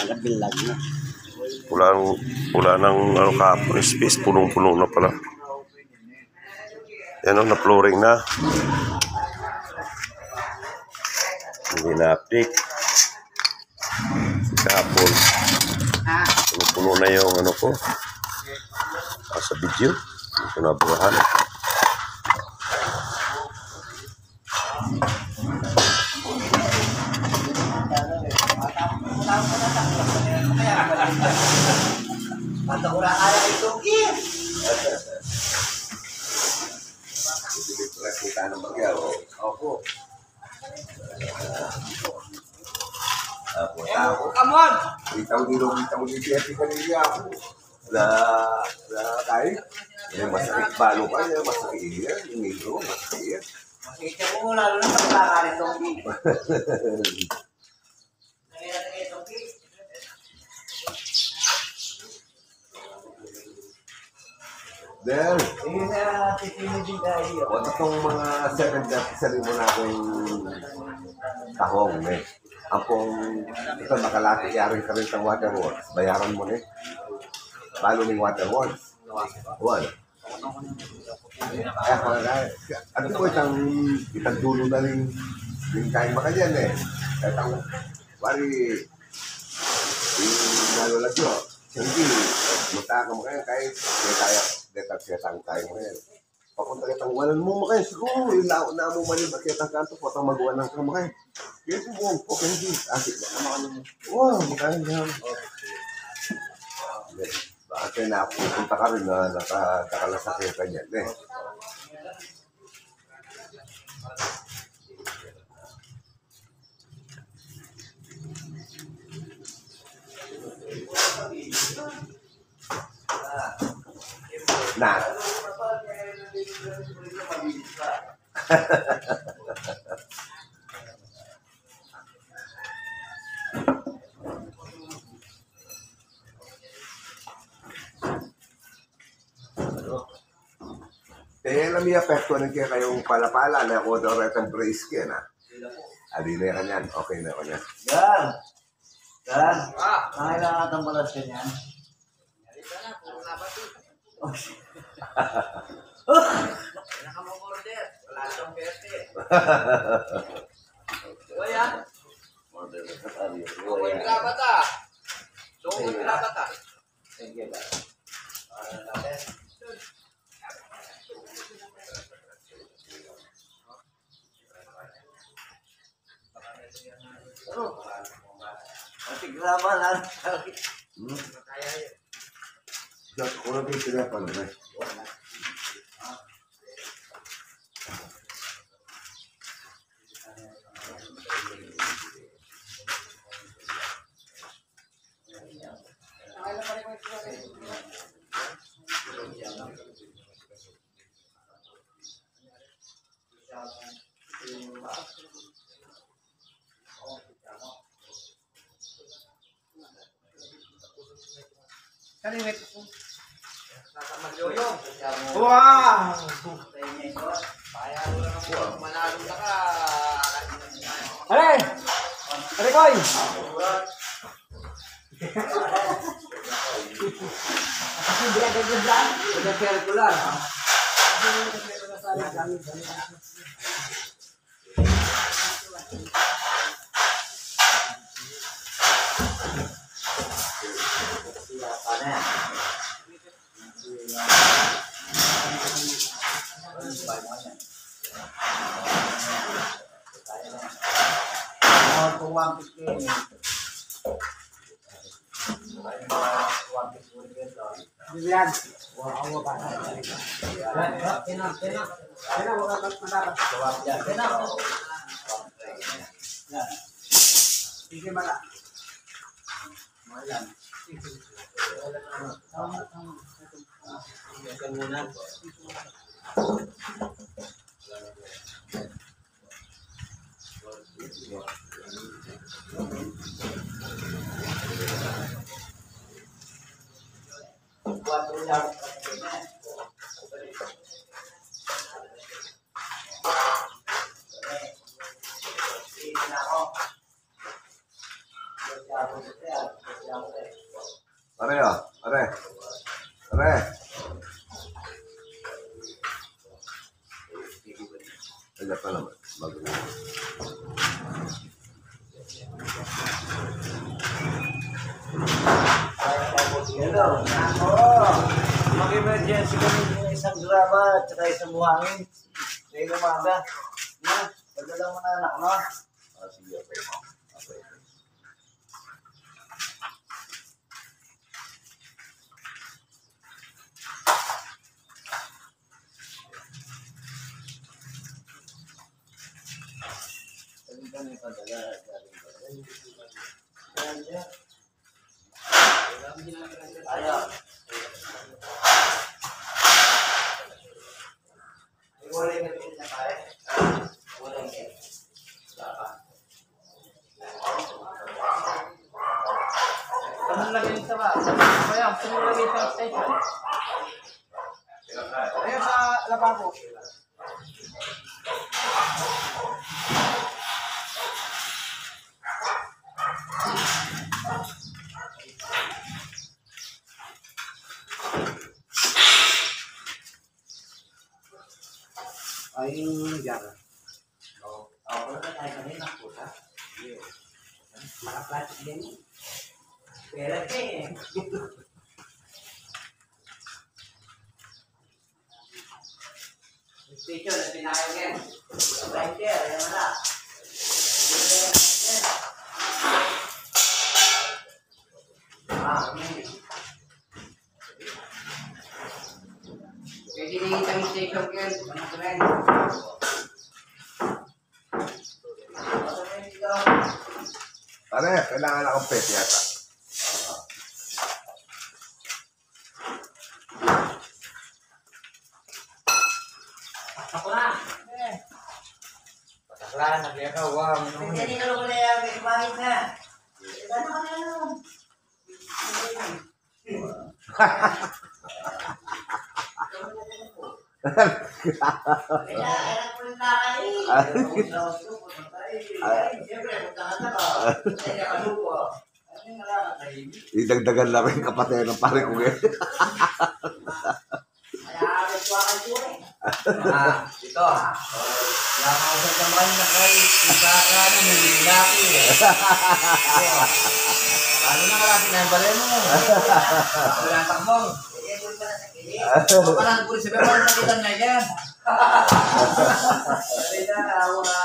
Nakabilag na. Wala, wala nang ano kahapon, space, punong-puno na pala. Yan o, na-flooring na. Hindi na-update. Kahapon, Ah, puno-puno na yung ano ko. Ah, sa video. Hindi ko naburahan. Basta ko na kaya ito. Eh! Kita ng bagyo. Opo. Ako, ako. Come on! Kita mo dito, kita mo dito, happy ka nila ako. Na, na, kahit, eh, masakit balo ka niya, masakit yan, yung intro, masakit yan. Makikita mo lalo na sa kakarin ito. Then, Hindi na titinibig tayo. wala itong mga second episode mo natin tahong, eh. Apong, ito nakalaki, yarin ka rin sa water works. Bayaran mo, eh. Balo ng water works. Wala. Eh, mga kaya, ano po itang, itang dulo na rin, yung kain maka dyan, eh. Itang, wari, yung yun. Hindi, munta ka mo kayo, kahit, may kaya, detag siya tang tayo yan. Papunta ka tang walan mo makay, siguro, yung lao na mo man yung bakit ang kanto, po tang magawa ng kamakay. Kaya po po kayo hindi, asik na kama ano mo. Wow, makaya niya. Bakit na pupunta ka rin na nakakalasakit ka niyan, eh. Na. Eh, alam niya, pekto ng kaya kayong palapala na ako daw rin ang brace kaya na. Adi na yan yan. Okay na ako yan. Yan! Yan! Kailangan itong balas ka niyan. Nakamorder. Wala itong perte. Kuya? Kuya pinapat ah. Kuya pinapat ah. Thank you. Matigrama lang. Hmm? だってこれできないからね。Cadê o recurso? Wow! Are! Are koy! Hindi agad yung plan. Ito circular. Ako 150. Bibiyan. Wow, ba? Tinak, tinak. Tinak, wala ka madapat. Tinak. Yan. Sige mala. Mayan. Tama, tama. Yan muna. Cuatro yards. Ini na ako. Dos yards. Pare, oh. Pare. Pare. Kaya pa naman. Bago na. Hello, ako. Mag-emergency kami ng isang graba at saka isang buhangin. Ngayon umaga. Na, padala mo na anak mo. Ah, sige, okay. Okay. Sabi ka may padala. Ayan siya. Ayaw. Wala yung kapit na pare. Wala yung kapit. Kamu lagi sa ba? Kaya, kamu lagi sa station. Ayun sa lababo. Ay, diyan. Oo. Ako na tayo kanina, puta. Maka-plastic din. Pera ka eh. Station na pinakain yan. Right there, ayan mo na. Ah, okay. Pwede na itang station yan. Ka rin? Ano ka rin dito? Pare, kailangan akong pet yata. Ako na. Pataklan, nagyakaw, wow. Ko na yan, may kumahit na. Ano ka na yun? Kaya, anak ko rin Siyempre, magkakata ka. Kaya kalupo. Ano yung nakakatahimik? Idagdagan lang rin kapatid ng pare ko ngayon. Eh. Ah, ito. Nakausap naman na kay isa ka na may laki eh. Ano na kalaki na yung balay mo? Wala ang takbong. O parang kuri sabi parang nakita niya yan. Sorry na, wala.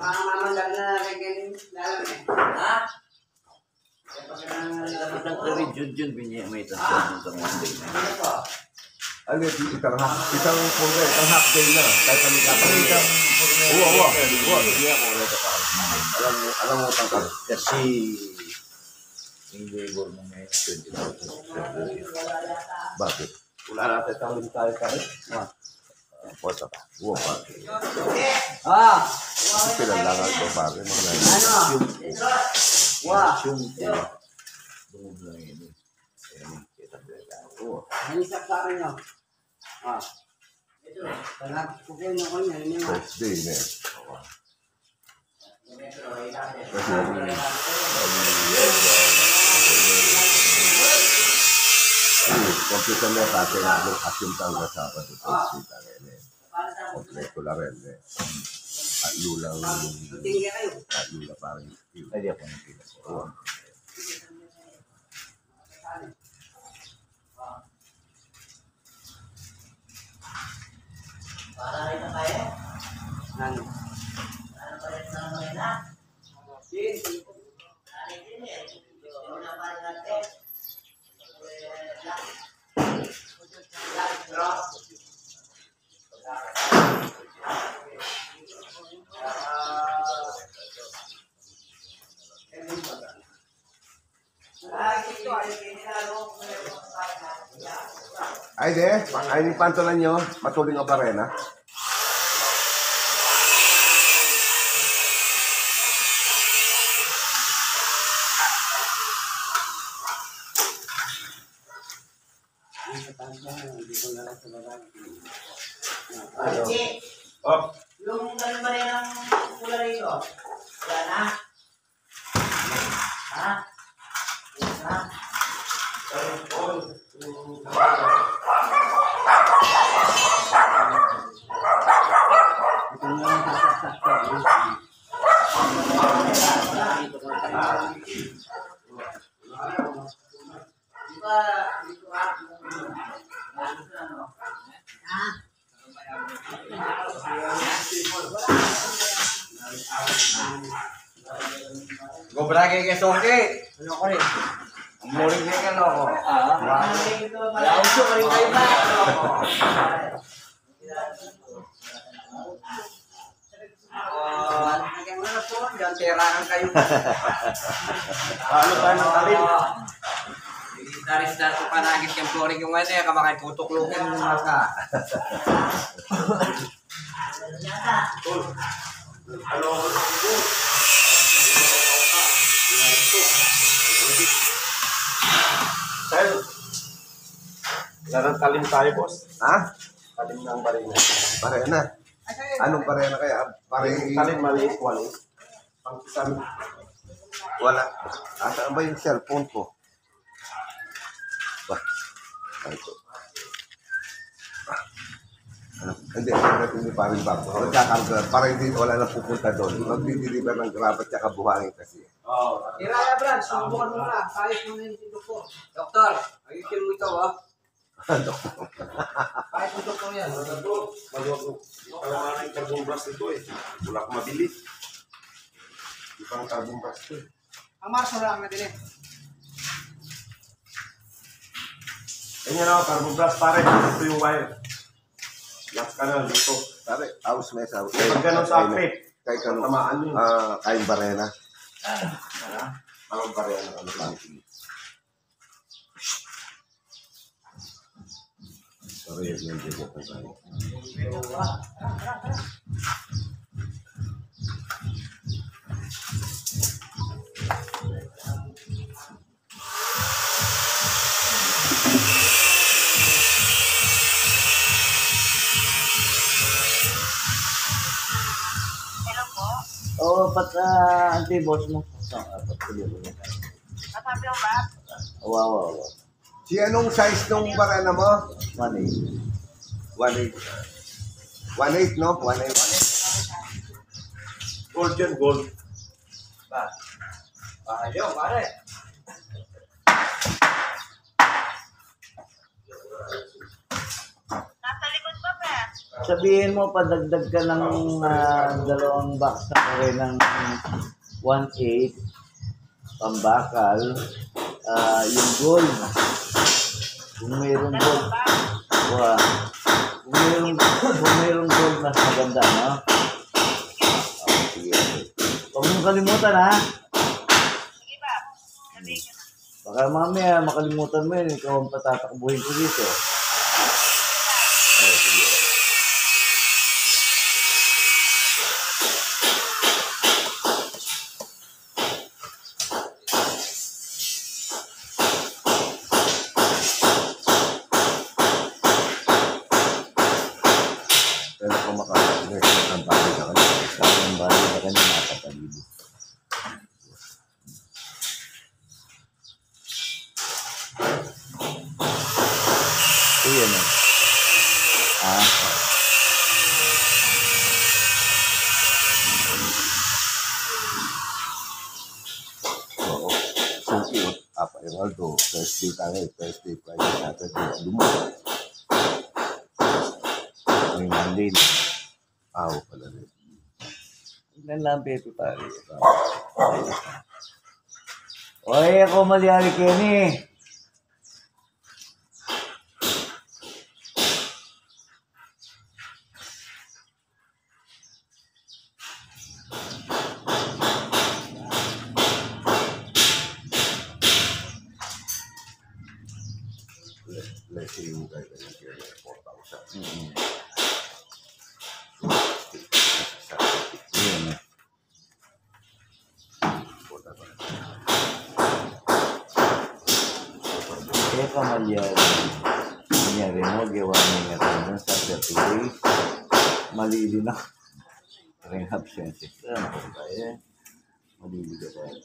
Mga mamalag na ganyan dalam eh. Ha? Ang Jun Jun binigyan mo ito sa mga. Ano yung isang half, isang full day, isang half day na. Kahit kami Uwa, uwa. Uwa. Hindi ako sa pare. Alam mo, alam mo kang kar. Kasi hindi ko mo may 20 Bakit? Wala natin tawin tayo tayo. Ah. Pota pa. Uwa pa. Ah! Kailangan ko pare. Ano? Wah! Yung Bumog lang yun. eh. Ayan, kita ko. Ano sa akin nyo? Ah. Ito eh. Kaya kukunin ako niya. Ano nga? First day na. Kasi kompleto na pati na ang asyong tangga sa pati first day tayo na. Kompleto la rin eh. At lulang, Tingin kayo. at lula parang. Ay, di ako nakita. Uwa. Para rin na tayo. Ano? Ano pa rin na naman na? Yes. Ano din eh. Ano na pa rin natin? Ay, de. Ay, ni pantolan nyo. Matuling o barena. Oh, Yung ganun ba rin ang pula rito? Wala na? Ha? Ha? Di ba, dito ka, ano? Ha? Gobrage kay Soke. Ano ko rin? Muling kay ano ko. Ah. Lauso ka rin kayo ba? Tirahan kayo. Ano tayo ng talin? Daris na ito panagit yung flooring yung ano kamakay tutuklukin yung masa. Tayo. Larang talim tayo, boss. Ha? Talim ng barina. Pareha na. Anong pareha na kaya? Pareha Talim maliit, maliit. Pang isang Wala. Asaan ba yung cellphone ko? Ba? Ay, ito. Ah. Ano? Hindi, hindi, hindi pa rin bago. Nagkakalkula. Para hindi, wala na pupunta doon. Magdi-deliver ng grabat at buhangin kasi. Oh, Iraya Brad, subukan mo na. Kahit mo na yung doktor. Doktor, ayusin mo ito ah. Kahit yung doktor yan. maluwag. Hindi pa naman ang carbon brush nito eh. Wala ko mabili. Hindi pa ang carbon brush ito eh. Ang Mars wala ang nadili. Ganyan ako, carbon brush pare. Ito yung wire. Lock ka na dito. Pare, house mess, house Pag ganun sa clip, Kay kano, tamaan yun. ah, kain barena. Ang pareha ng ano lang. Sorry, yun yung bigot na tayo. Oo, pat uh, anti-boss mo. Isang apat ko dito. Wow, wow, wow. Si anong size nung barena mo? Money. 1.8. 1.8, no? 1.8. Gold yan, gold. Ayaw, pare. Sabihin mo, padagdag ka ng ah, dalawang box na rin ng 1.8 pambakal, ah, yung gold. Kung mayroong gold, wa, kung mayroong, kung mayroong gold, mas maganda, no? Ah, sige. Huwag mong kalimutan, ha? Baka mamaya makalimutan mo yun, ikaw ang patatakbuhin ko dito. Oh, sige. Pero kung makakalimutan ng bagay na kanina. Sabi ng bali na kanya nakapalibo. Ito yan eh. Ah, Oo. Suki, Apa Evaldo, Thursday tayo, Thursday, Friday, Saturday, lumo. may Monday na. Aw, pala rin. Ilan lang pepe pare. Oy, ako malyari Kenny. kamalyawan, kunyari mo, gawa niya nga tayo sa 30 days, malilinak. Ring half senses na, nakapagaya, malilinak tayo.